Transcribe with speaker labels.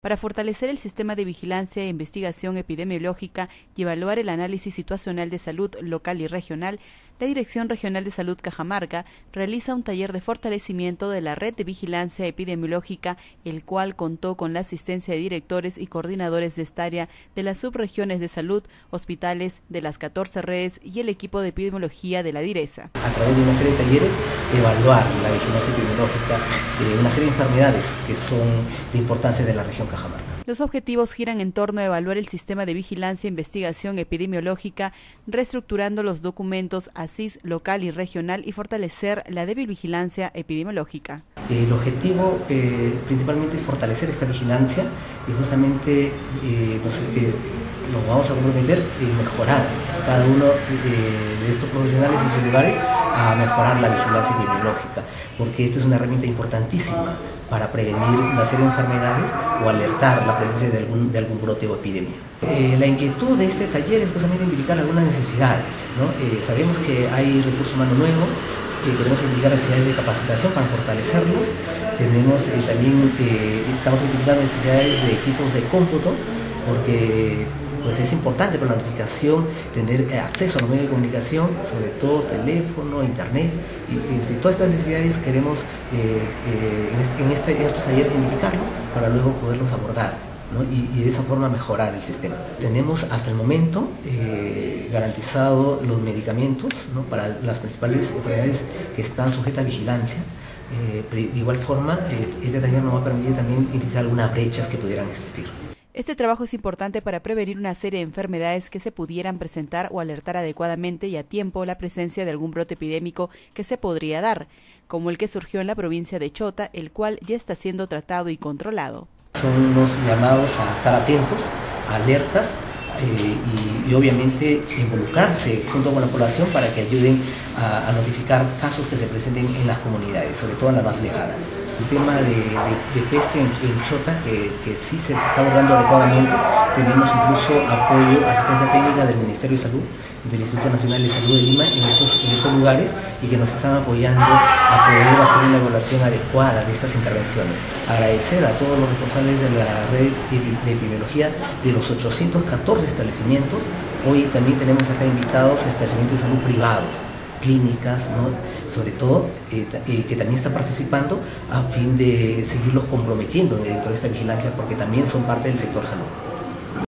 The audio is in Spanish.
Speaker 1: para fortalecer el sistema de vigilancia e investigación epidemiológica y evaluar el análisis situacional de salud local y regional, la Dirección Regional de Salud Cajamarca realiza un taller de fortalecimiento de la red de vigilancia epidemiológica, el cual contó con la asistencia de directores y coordinadores de esta área de las subregiones de salud, hospitales de las 14 redes y el equipo de epidemiología de la DIRESA.
Speaker 2: A través de una serie de talleres, evaluar la vigilancia epidemiológica de una serie de enfermedades que son de importancia de la región Cajamarca.
Speaker 1: Los objetivos giran en torno a evaluar el sistema de vigilancia e investigación epidemiológica, reestructurando los documentos ASIS local y regional y fortalecer la débil vigilancia epidemiológica.
Speaker 2: El objetivo eh, principalmente es fortalecer esta vigilancia y justamente eh, nos, eh, nos, vamos a comprometer en mejorar cada uno de estos profesionales en sus lugares a mejorar la vigilancia epidemiológica, porque esta es una herramienta importantísima para prevenir una serie de enfermedades o alertar la presencia de algún, de algún brote o epidemia. Eh, la inquietud de este taller es justamente identificar algunas necesidades. ¿no? Eh, sabemos que hay recurso humano nuevo, eh, queremos identificar necesidades de capacitación para fortalecerlos, tenemos también, estamos identificando necesidades de equipos de cómputo, porque pues es importante para la notificación tener eh, acceso a los medios de comunicación, sobre todo teléfono, internet, y, si todas estas necesidades queremos eh, eh, en, este, en, estos talleres identificarlos para luego poderlos abordar. Y, de esa forma mejorar el sistema. Tenemos hasta el momento garantizado los medicamentos para las principales enfermedades que están sujetas a vigilancia. de igual forma, este taller nos va a permitir también identificar algunas brechas que pudieran existir.
Speaker 1: Este trabajo es importante para prevenir una serie de enfermedades que se pudieran presentar o alertar adecuadamente y a tiempo la presencia de algún brote epidémico que se podría dar, como el que surgió en la provincia de Chota, el cual ya está siendo tratado y controlado.
Speaker 2: Son unos llamados a estar atentos, alertas eh, y, obviamente involucrarse junto con la población para que ayuden a, notificar casos que se presenten en las comunidades, sobre todo en las más lejanas el tema de, peste en, Chota, que, sí se, está abordando adecuadamente. Tenemos incluso apoyo, asistencia técnica del Ministerio de Salud, del Instituto Nacional de Salud de Lima en estos, en estos lugares y que nos están apoyando a poder hacer una evaluación adecuada de estas intervenciones. Agradecer a todos los responsables de la red de epidemiología de los 814 establecimientos. Hoy también tenemos acá invitados establecimientos de salud privados clínicas, sobre todo, eh, eh, que también están participando a fin de seguirlos comprometiendo dentro de esta vigilancia porque también son parte del sector salud.